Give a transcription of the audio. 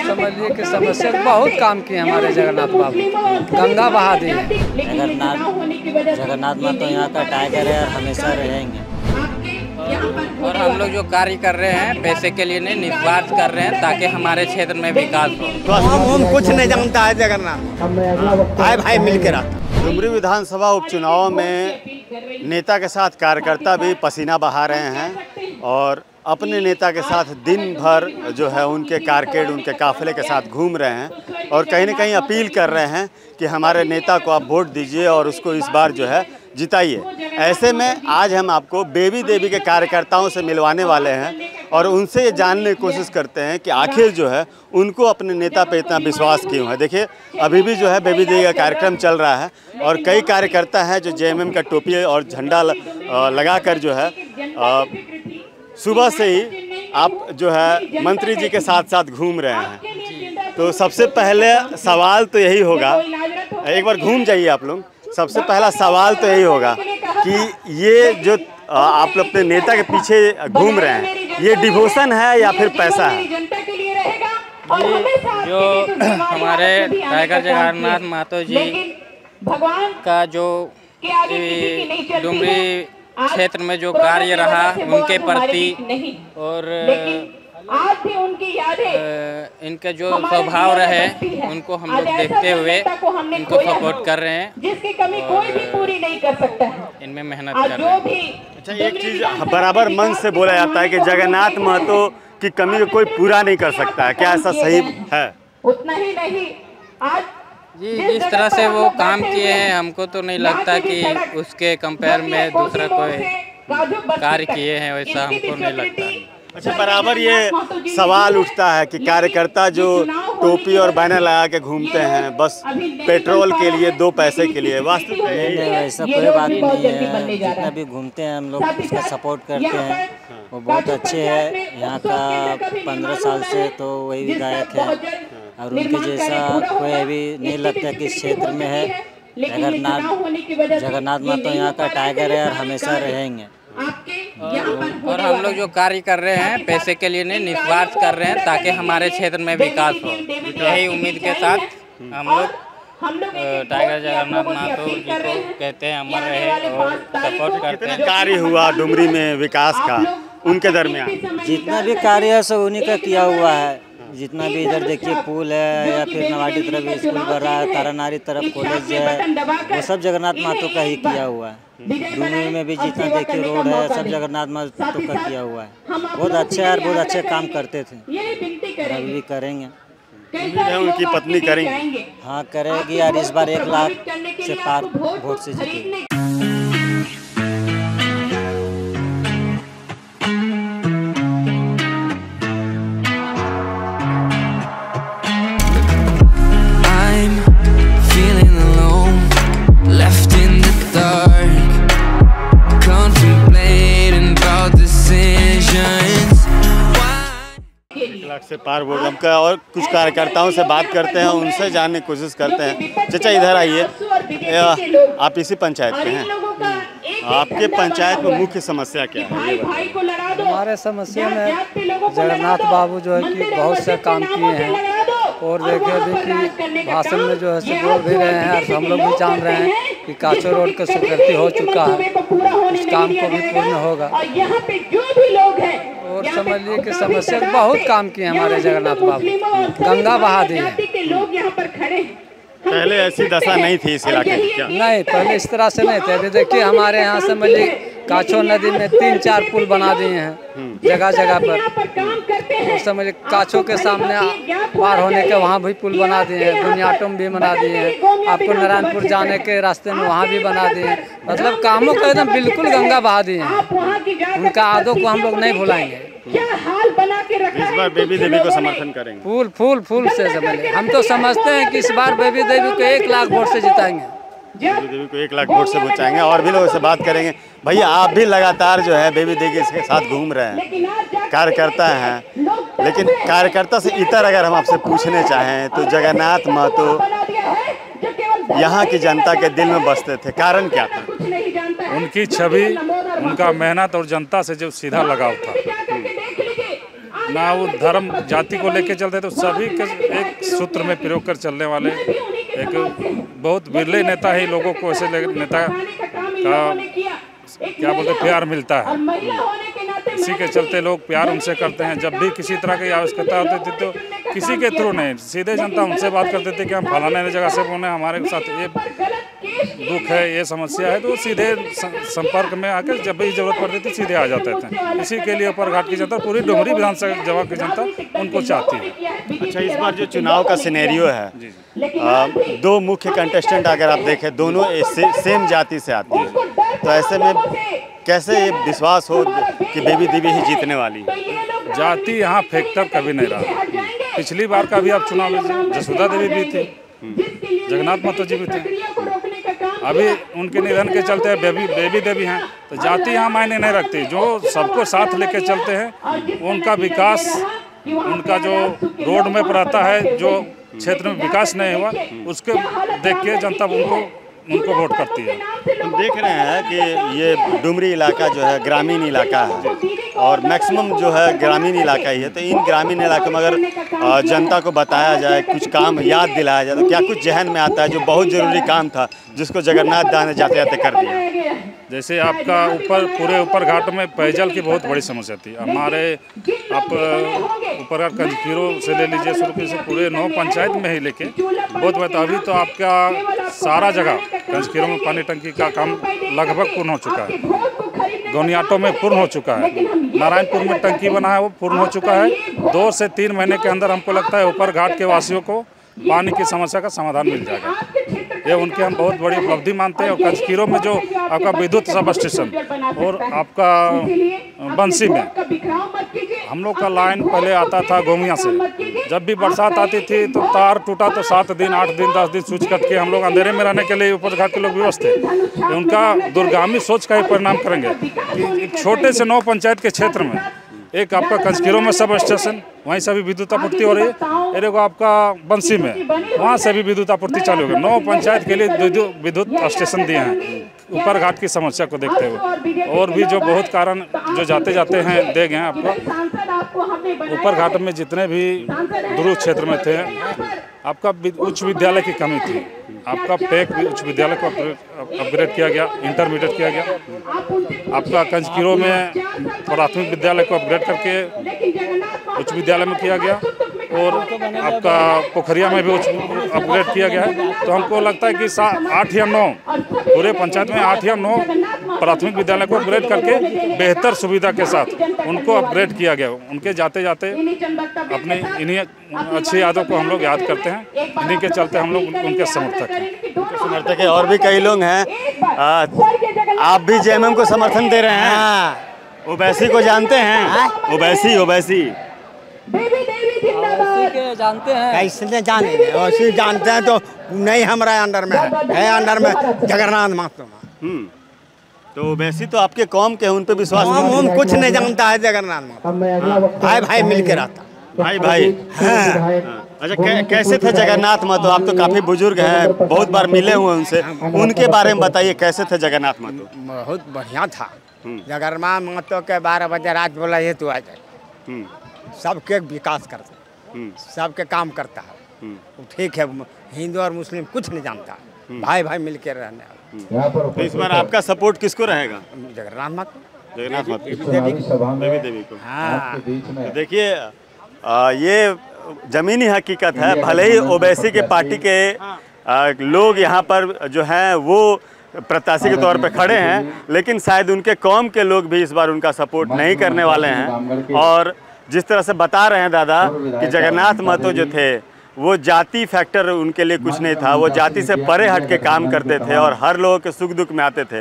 समझिए कि समस्या बहुत काम किए हमारे जगन्नाथ बाबू। गंगा बहा दी। है जगन्नाथ जगन्नाथ माँ तो यहाँ का टाइगर है और हमेशा रहेंगे। और हम लोग जो कार्य कर रहे हैं पैसे के लिए नहीं निस्वार्थ कर रहे हैं ताकि हमारे क्षेत्र में विकास हो। हम हम कुछ नहीं जानता है जगन्नाथ। भाई भाई मिल के रहता। डुमरी विधानसभा उपचुनाव में नेता के साथ कार्यकर्ता भी पसीना बहा रहे हैं? और अपने नेता के साथ दिन भर जो है उनके कारकेड उनके काफिले के साथ घूम रहे हैं और कहीं ना कहीं अपील कर रहे हैं कि हमारे नेता को आप वोट दीजिए और उसको इस बार जो है जिताइए। ऐसे में आज हम आपको बेबी देवी के कार्यकर्ताओं से मिलवाने वाले हैं और उनसे ये जानने की कोशिश करते हैं कि आखिर जो है उनको अपने नेता पे इतना विश्वास क्यों है? देखिए, अभी भी जो है बेबी देवी का कार्यक्रम चल रहा है और कई कार्यकर्ता हैं जो जेएमएम का टोपी और झंडा लगा कर जो है सुबह से ही आप जो है मंत्री जी के साथ साथ घूम रहे हैं। तो सबसे पहले सवाल तो यही होगा एक बार घूम जाइए आप लोग। सबसे पहला सवाल तो यही होगा कि ये जो आप अपने नेता के पीछे घूम रहे हैं ये डिवोशन है या फिर पैसा है? जो हमारे टाइगर जगन्नाथ मातो जी का जो डुमरी क्षेत्र में जो कार्य रहा उनके प्रति और आज भी उनकी यादें इनके जो स्वभाव रहे उनको हम लोग देखते हुए इनको सपोर्ट कर रहे हैं जिसकी कमी कोई भी पूरी नहीं कर सकता है। इनमें मेहनत कर रहे हैं। अच्छा एक चीज़ बराबर मन से बोला जाता है कि जगन्नाथ महतो की कमी को कोई पूरा नहीं कर सकता। है क्या ऐसा सही है? उतना ही नहीं। आज जी जिस तरह से वो काम किए हैं हमको तो नहीं लगता कि उसके कंपेयर में दूसरा कोई कार्य किए हैं वैसा हमको नहीं लगता। अच्छा बराबर ये सवाल उठता है कि कार्यकर्ता जो टोपी और बैनर लगा के घूमते हैं बस पेट्रोल के लिए दो पैसे के लिए वास्तविक में नहीं नहीं है। कोई बात नहीं है जितना भी घूमते हैं हम लोग उसका सपोर्ट करते हैं। वो बहुत अच्छे हैं। यहाँ का पंद्रह साल से तो वही विधायक है। और उनके जैसा कोई भी नहीं लगता कि इस क्षेत्र में है जगन्नाथ जगन्नाथ माँ तो यहाँ का टाइगर है और हमेशा रहेंगे। और हम लोग जो कार्य कर रहे हैं पैसे के लिए नहीं निस्वार्थ कर रहे हैं ताकि हमारे क्षेत्र में विकास हो। यही उम्मीद के साथ हम लोग टाइगर जगन्नाथ मातो जी को कहते हैं अमर रहे और सपोर्ट करते हैं। कार्य हुआ डुमरी में विकास का उनके दरमियान? जितना भी कार्य है सब उन्हीं का किया हुआ है। जितना भी इधर देखिए पुल है या फिर नवाडी तरफ़ स्कूल बन रहा है तारानारी तरफ़ कॉलेज है वो सब जगन्नाथ मातो का ही किया हुआ है। डूंगरी में भी जितना देखिए रोड है सब जगन्नाथ मातो का किया हुआ है। बहुत अच्छे और बहुत अच्छे काम करते थे। और अभी भी करेंगे। उनकी पत्नी करेंगे। हाँ करेगी और इस बार एक लाख से पार वोट से जीतेगी पार हम का और कुछ कार्यकर्ताओं से बात करते हैं, उनसे जानने की कोशिश करते हैं। चाचा, इधर आइए। आप इसी पंचायत के हैं। आपके पंचायत में मुख्य समस्या क्या है? हमारे समस्या में जगन्नाथ बाबू जो है कि बहुत से काम किए हैं। और देखिए अभी कि भाषण में जो है बोल भी रहे हैं हम लोग भी जान रहे हैं। कि काचो रोड का स्वीकृति हो चुका है। इस काम को भी पूर्ण होगा। और समझ पे जो भी लोग हैं और समझिए कि समस्या बहुत काम किए हमारे जगन्नाथ बाबू। गंगा बहा दी है। लोग यहाँ पर खड़े पहले ऐसी दशा नहीं थी इस इलाके की। नहीं पहले इस तरह से नहीं थे। अभी देखिए हमारे यहाँ समझ समझिए काछो नदी में तीन चार पुल बना दिए हैं जगह जगह पर। और समझिए काछो के सामने पार होने के वहाँ भी पुल बना दिए हैं दुनियाटो में भी बना दिए हैं। आपको नारायणपुर जाने के रास्ते में वहाँ भी बना दिए हैं। मतलब कामों को एकदम बिल्कुल गंगा बहा दिए हैं। वहाँ की गाड़ी उनका आदों को हम लोग नहीं भुलाएँगे। क्या हाल बना के रखा इस बार बेबी देवी को समर्थन करेंगे। फूल फूल फूल से समझिए हम तो समझते हैं कि इस बार बेबी देवी को एक लाख वोट से जिताएँगे। बेबी देवी को एक लाख वोट से बचाएँगे और भी लोगों से बात करेंगे। भैया आप भी लगातार जो है बेबी देवी के साथ घूम रहे हैं कार्यकर्ता हैं। लेकिन कार्यकर्ता से इतर अगर हम आपसे पूछने चाहें तो जगन्नाथ महतो है यहाँ की जनता के दिल में बसते थे। कारण क्या था? कुछ नहीं जानता है उनकी छवि उनका मेहनत और जनता से जो सीधा लगाव था। ना वो धर्म जाति को लेके चलते तो सभी के एक सूत्र में प्रयोग कर चलने वाले एक बहुत बिरले नेता ही लोगों को ऐसे नेता का क्या बोलते प्यार मिलता है। इसी के चलते लोग प्यार उनसे करते हैं। जब भी किसी तरह की आवश्यकता होती थी तो किसी के थ्रू नहीं। सीधे जनता उनसे बात करते थे कि हम फलाने जगह से बोले, हमारे साथ ये दुख है ये समस्या है तो सीधे संपर्क में आकर जब भी ज़रूरत पड़ती थी सीधे आ जाते थे। इसी के लिए ऊपर घाट की जनता पूरी डुमरी विधानसभा की जनता उनको चाहती है। अच्छा इस बार जो चुनाव का सिनेरियो है आ, दो मुख्य कंटेस्टेंट अगर आप देखें दोनों से, सेम जाति से आती है। तो ऐसे में कैसे ये विश्वास हो कि बेबी देवी ही जीतने वाली है? जाति यहाँ फैक्टर कभी नहीं रहा। पिछली बार का भी आप चुनाव लीजिए जसोदा देवी भी थी जगन्नाथ महतो जी भी थे। अभी उनके निधन के चलते बेबी बेबी देवी हैं तो जाति यहाँ मायने नहीं रखती। जो सबको साथ लेके चलते हैं, उनका विकास, उनका जो रोड मैप रहता है, जो क्षेत्र में विकास नहीं हुआ, उसके देख के जनता उनको उनको वोट करती है। हम देख रहे हैं कि ये डुमरी इलाका जो है ग्रामीण इलाका है। और मैक्सिमम जो है ग्रामीण इलाका ही है। तो इन ग्रामीण इलाकों में अगर जनता को बताया जाए कुछ काम याद दिलाया जाए तो क्या कुछ जहन में आता है जो बहुत ज़रूरी काम था जिसको जगन्नाथ दाने जाते जाते कर दिया। जैसे आपका ऊपर पूरे ऊपर घाट में पेयजल की बहुत बड़ी समस्या थी। हमारे आप ऊपर का कंजकीरो से ले लीजिए शुरू से पूरे नौ पंचायत में ही लेके बहुत बहुत अभी तो आपका सारा जगह कंजकीरो में पानी टंकी का काम लगभग पूर्ण हो चुका है। गौनियाटो में पूर्ण हो चुका है। नारायणपुर में टंकी बना है वो पूर्ण हो चुका है। दो से तीन महीने के अंदर हमको लगता है ऊपर घाट के वासियों को पानी की समस्या का समाधान मिल जाएगा। ये उनकी हम बहुत बड़ी उपलब्धि मानते हैं और कंचकीरो में जो आपका विद्युत सब स्टेशन और आपका बंसी में, हम लोग का लाइन पहले आता था गोमिया से। जब भी बरसात आती थी तो तार टूटा तो सात दिन, आठ दिन, दस दिन सूच कट के हम लोग अंधेरे में रहने के लिए ऊपर घाट के लोग विवश थे। उनका दुर्गामी सोच का ही परिणाम करेंगे छोटे से नौ पंचायत के क्षेत्र में एक आपका कंचकीरो में सब स्टेशन वहीं से भी विद्युत आपूर्ति हो रही है। और एक आपका बंसी में वहाँ से भी विद्युत आपूर्ति चालू हो गई। नौ पंचायत के लिए विद्युत विद्युत स्टेशन दिए हैं। ऊपर घाट की समस्या को देखते हुए। और भी जो बहुत कारण जो जाते जाते हैं दे गए हैं आपको। ऊपर घाट में जितने भी दूर क्षेत्र में थे आपका उच्च विद्यालय की कमी थी। आपका पैक उच्च विद्यालय को अपग्रेड किया गया इंटरमीडिएट किया गया। आपका कंचकीरो में प्राथमिक विद्यालय को अपग्रेड करके उच्च विद्यालय में किया गया और आपका पोखरिया में भी उच्च अपग्रेड किया गया है। तो हमको लगता है कि सा- आठ या नौ, पूरे पंचायत में आठ या नौ प्राथमिक विद्यालय को अपग्रेड करके बेहतर सुविधा के साथ उनको अपग्रेड किया गया। उनके जाते जाते अपने इन्हीं अच्छी यादों को हम लोग याद करते हैं। इन्हीं के चलते हम लोग उनके समर्थक हैं। समर्थक है और भी कई लोग हैं। आप भी जेएमएम को समर्थन दे रहे हैं। ओवैसी को जानते हैं। ओबैसी ओवैसी उसी के जानते हैं। कैसे जाने जानते हैं तो नहीं हमारा अंडर में है। है अंडर में जगन्नाथ महतो में हम्म। तो ओवैसी तो आपके कौम के हैं उन पे विश्वास हम नहीं हम कुछ नहीं जानता है जगन्नाथ महतो भाई भाई मिल के रहता। भाई भाई। हाँ। अच्छा कै, कैसे थे जगन्नाथ महतो आप तो काफ़ी बुज़ुर्ग हैं बहुत बार मिले हुए उनसे। उनके बारे में बताइए कैसे थे जगन्नाथ महतो बहुत बढ़िया था। जगन्नाथ महतो के बारह बजे रात बोला ये तू आ जाए। हम्म, सबके विकास करता हम्म, सबके काम करता है। हम्म। ठीक है हिंदू और मुस्लिम कुछ नहीं जानता। भाई भाई मिल के रहने वाला। तो इस बार आपका सपोर्ट किसको रहेगा? जगन्नाथ महतो जगन्नाथ महतो देवी देवी देवी को। हाँ। तो देखिए ये जमीनी हकीकत है। भले ही ओवैसी के पार्टी के लोग यहाँ पर जो हैं वो प्रत्याशी के तौर पर खड़े हैं लेकिन शायद उनके कौम के लोग भी इस बार उनका सपोर्ट नहीं करने वाले हैं। और जिस तरह से बता रहे हैं दादा कि जगन्नाथ महतो जो थे वो जाति फैक्टर उनके लिए कुछ नहीं था वो जाति से परे हट के काम करते थे और हर लोगों के सुख दुख में आते थे।